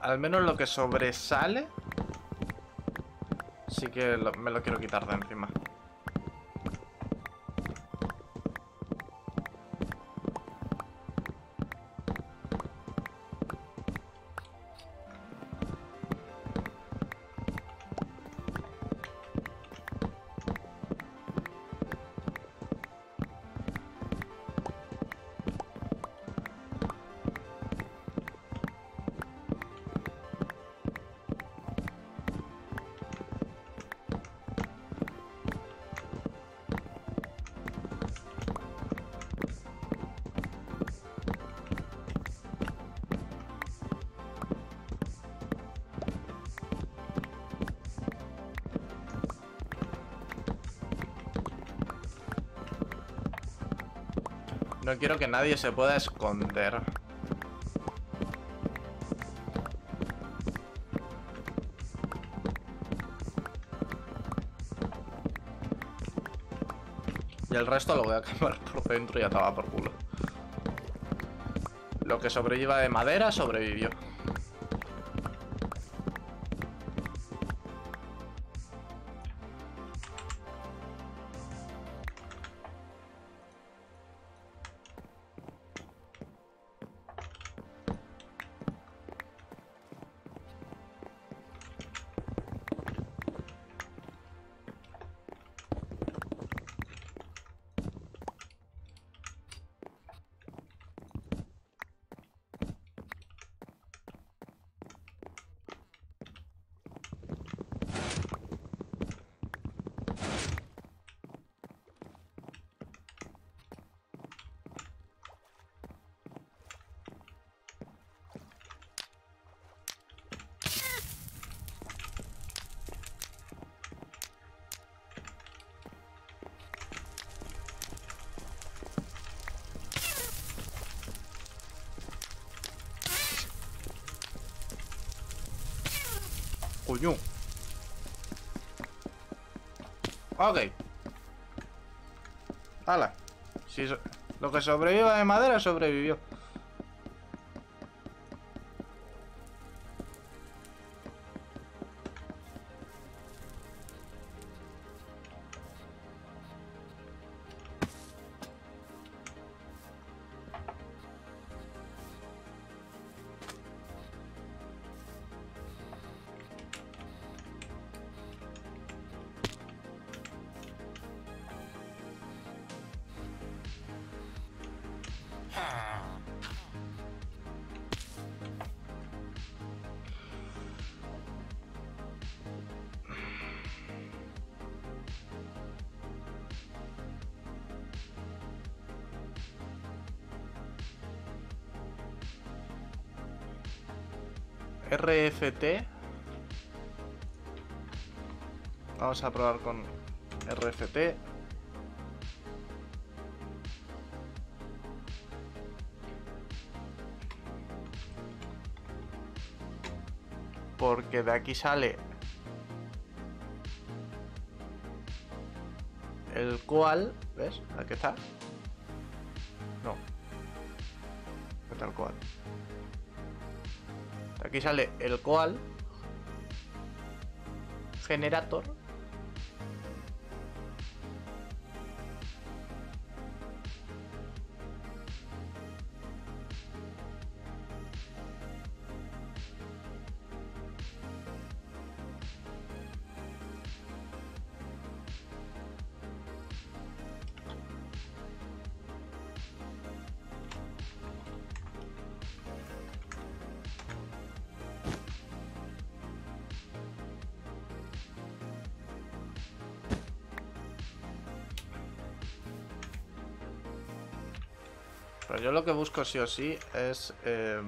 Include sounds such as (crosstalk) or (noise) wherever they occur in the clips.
al menos lo que sobresale, sí que me lo quiero quitar de encima. No quiero que nadie se pueda esconder. Y el resto lo voy a (laughs) quemar por dentro y acabar por culo. Lo que sobreviva de madera sobrevivió. Coño. Ok. Hala. Si lo que sobreviva de madera sobrevivió. RFT. Vamos a probar con RFT. Porque de aquí sale el cual, ¿ves? Aquí está. No. El cual. Aquí sale el cual generator Pero yo lo que busco sí o sí es... Eh...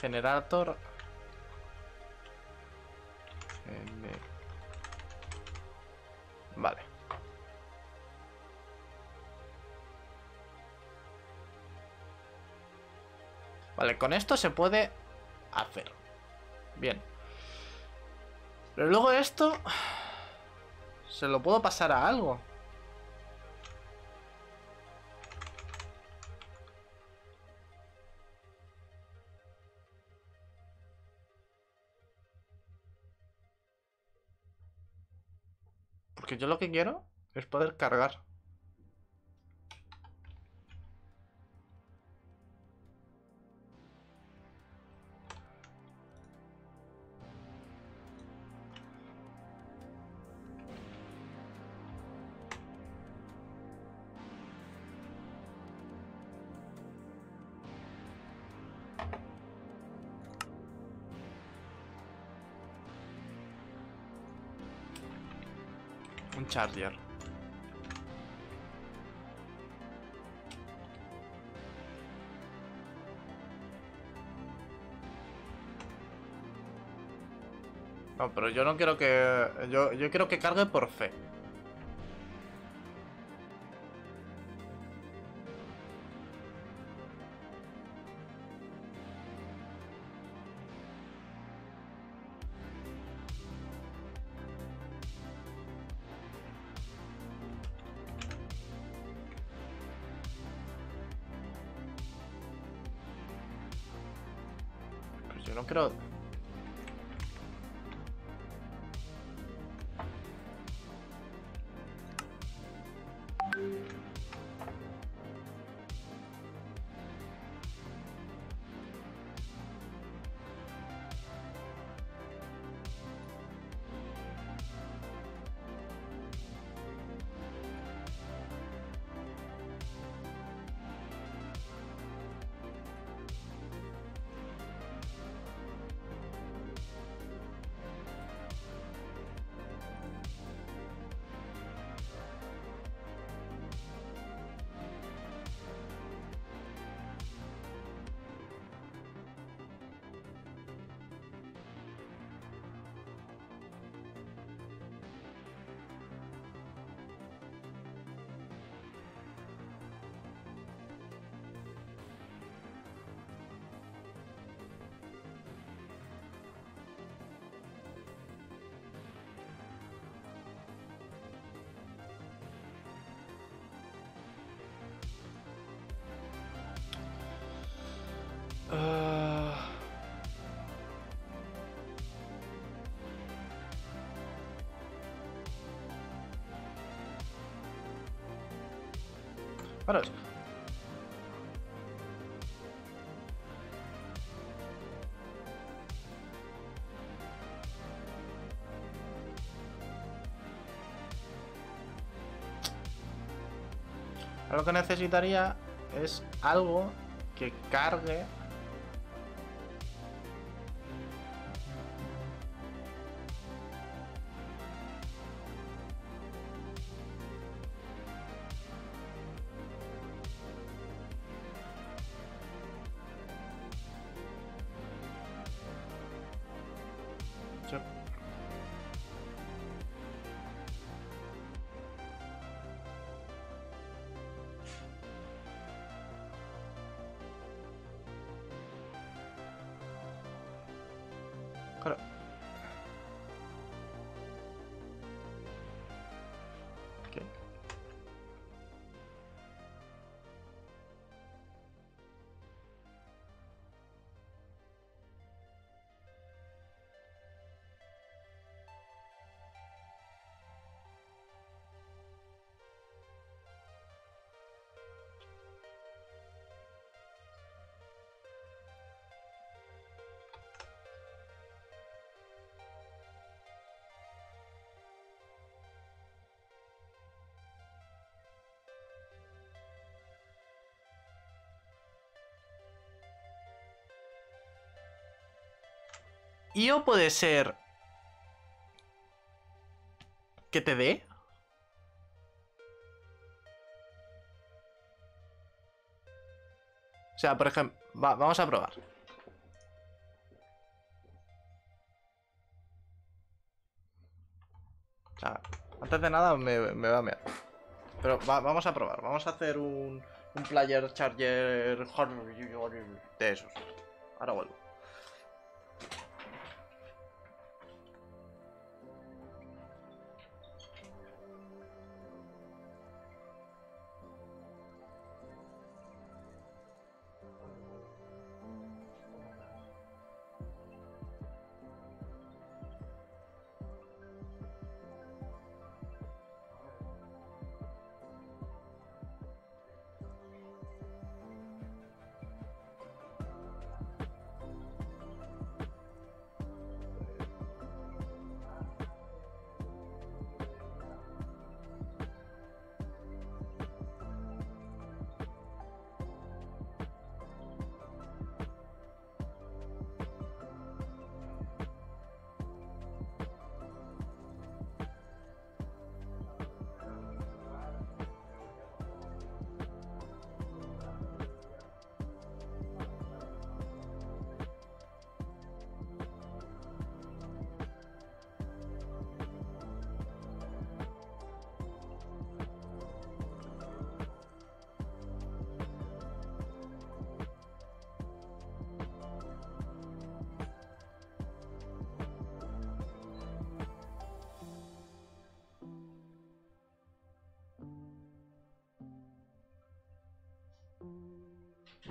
Generator Vale, con esto se puede a cero. Bien. Pero luego esto... Se lo puedo pasar a algo. Porque yo lo que quiero es poder cargar. Un charger. No, pero yo no quiero que... Yo, yo quiero que cargue por fe. No quiero... Es- Lo que necesitaría es algo que cargue Claro. Ok. ¿Io puede ser que te dé? O sea, por ejemplo, va- vamos a probar. O sea, antes de nada me, me va a mear. Pero va- vamos a probar. Vamos a hacer un, un player charger de esos. Ahora vuelvo.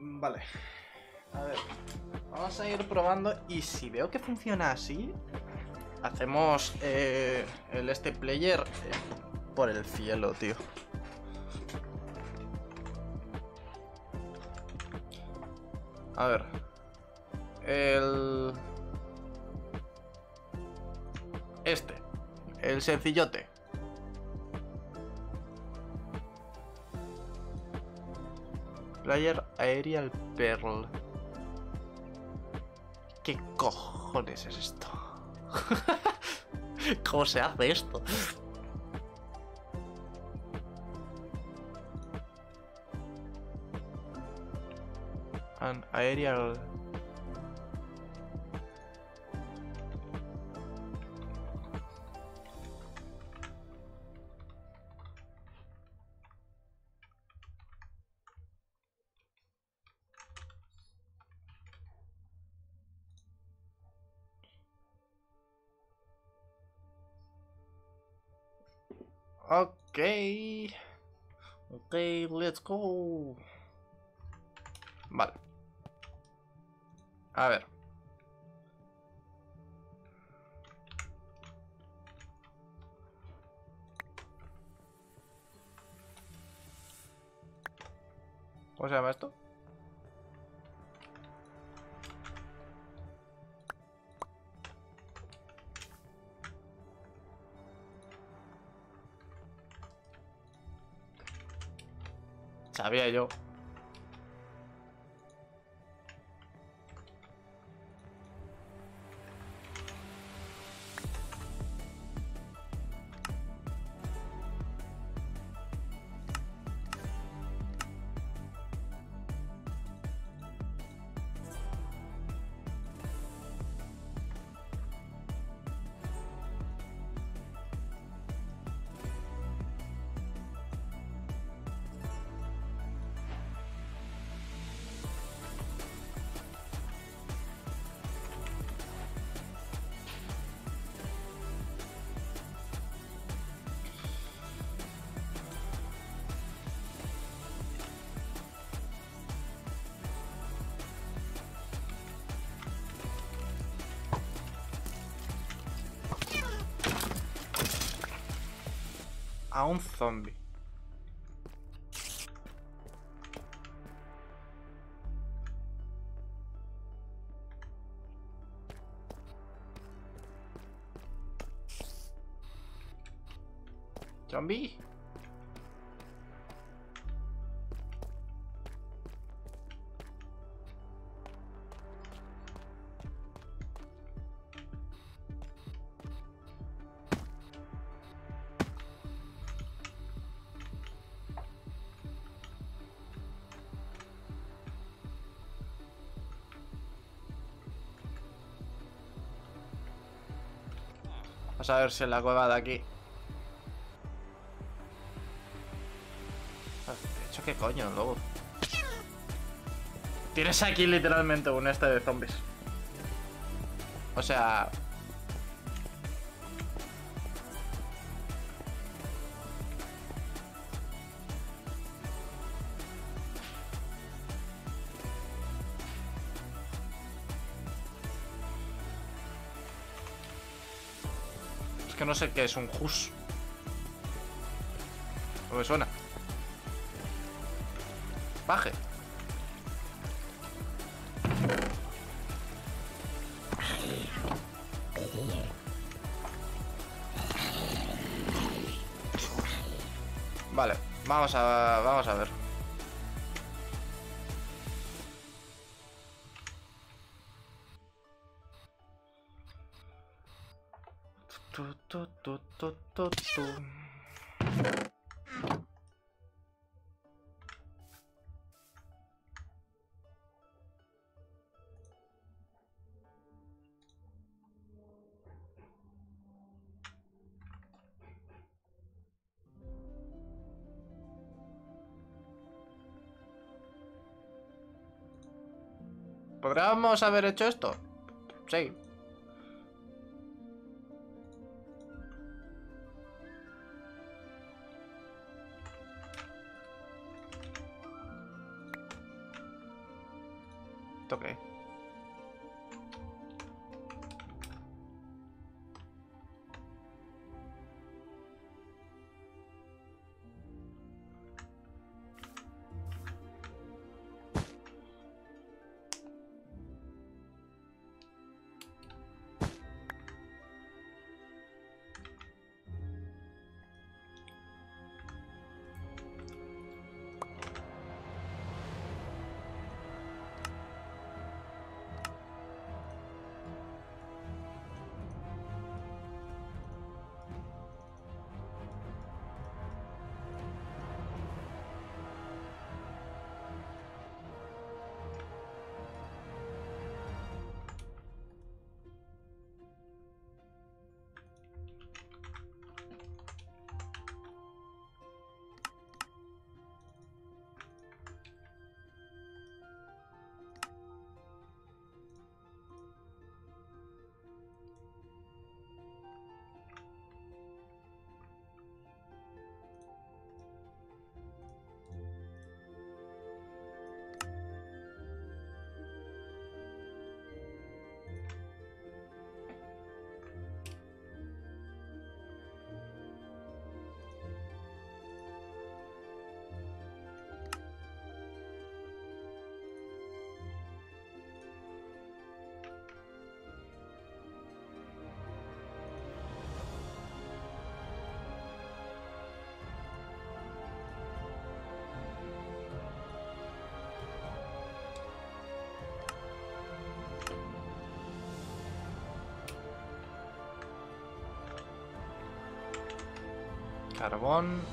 Vale. A ver. Vamos a ir probando y si veo que funciona así, hacemos eh, el este player eh, por el cielo, tío. A ver. El... Este. El sencillote. Player Aerial Pearl. ¿Qué cojones es esto? (laughs) ¿Cómo se hace esto? An aerial Ok. Ok, let's go. Vale. A ver. ¿Cómo se llama esto? Sabía yo. A un zombie. Zombie. Vamos a ver si en la cueva de aquí. De hecho, ¿qué coño, lobo? Tienes aquí literalmente un este de zombies. O sea... no sé qué es un hus. No me suena. Baje. Vale, vamos a vamos a ver. Tu, tu, tu. ¿Podríamos haber hecho esto? Sí. Padawan